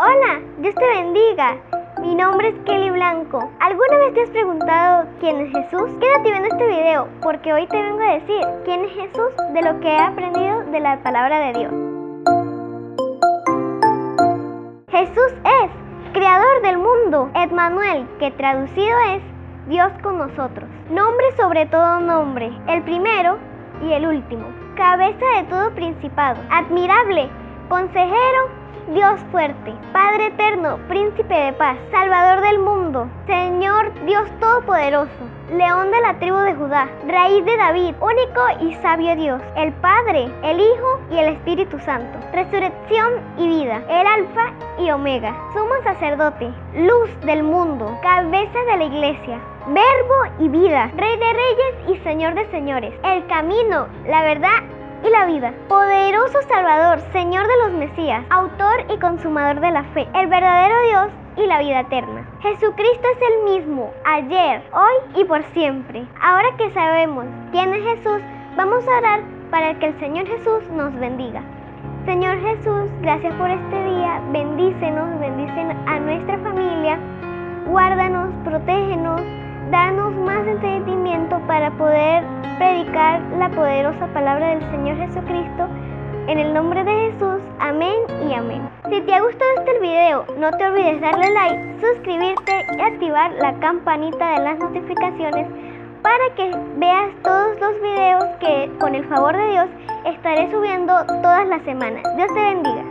Hola, Dios te bendiga. Mi nombre es Kelly Blanco. ¿Alguna vez te has preguntado quién es Jesús? Quédate viendo este video porque hoy te vengo a decir quién es Jesús de lo que he aprendido de la palabra de Dios. Jesús es creador del mundo, Edmanuel, que traducido es Dios con nosotros. Nombre sobre todo nombre, el primero y el último. Cabeza de todo principado, admirable, consejero, Dios fuerte, Padre eterno, príncipe de paz, Salvador del mundo, Señor Dios todopoderoso, León de la tribu de Judá, raíz de David, único y sabio Dios, el Padre, el Hijo y el Espíritu Santo, resurrección y vida, el Alfa y Omega, sumo sacerdote, luz del mundo, cabeza de la iglesia, verbo y vida, Rey de reyes y Señor de señores, el camino, la verdad y la vida. Poderoso Salvador, Señor de los Mesías, autor y consumador de la fe, el verdadero Dios y la vida eterna. Jesucristo es el mismo, ayer, hoy y por siempre. Ahora que sabemos quién es Jesús, vamos a orar para que el Señor Jesús nos bendiga. Señor Jesús, gracias por este día, bendícenos, bendicen a nuestra familia, guárdanos, protégenos, danos más entendimiento para poder predicar la poderosa palabra del Señor Jesucristo. En el nombre de Jesús, amén y amén. Si te ha gustado este video, no te olvides darle like, suscribirte y activar la campanita de las notificaciones para que veas todos los videos que con el favor de Dios estaré subiendo todas las semanas. Dios te bendiga.